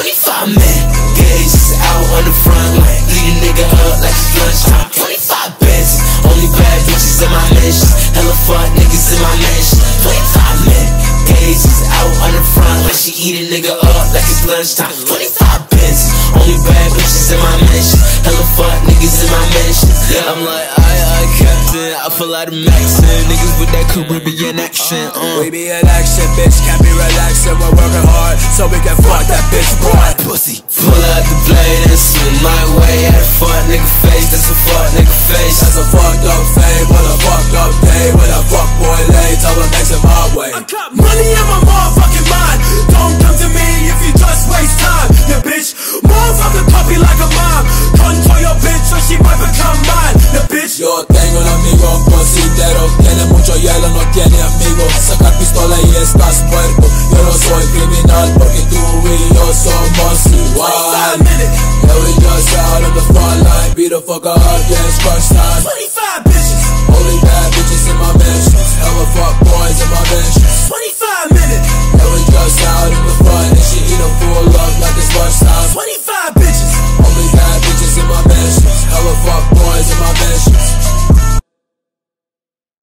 men, gauges out on the front line. Lead a nigga up like it's lunchtime. 25 bands, only bad bitches in my mansion. Hella fuck niggas in my mansion. 25 men, gauges out on the front line. She eat a nigga up like it's lunchtime. 25 bands, only bad bitches in my mansion. Hella fuck niggas in my mansion. Yeah, I'm like, I, I, captain. I feel like I'm maxing. Niggas with that Caribbean accent. Uh. We be in action, bitch, can't be relaxing. We're working hard, so we el amigo Considero que de mucho hielo no tiene amigos Sacar pistola y estás muerto. Yo no soy criminal porque tú y yo somos igual. Yeah, we just out on the front line Beat the fuck up, yes, it's crunch time. 25 bitches. Only bad bitches in my mansion. Hella fuck boys in my mansion. 25 minutes. Yeah, we just out in the front And she eat a full up like it's lunch time. 25 bitches. Only bad bitches in my mansion. Hella fuck boys in my mansion.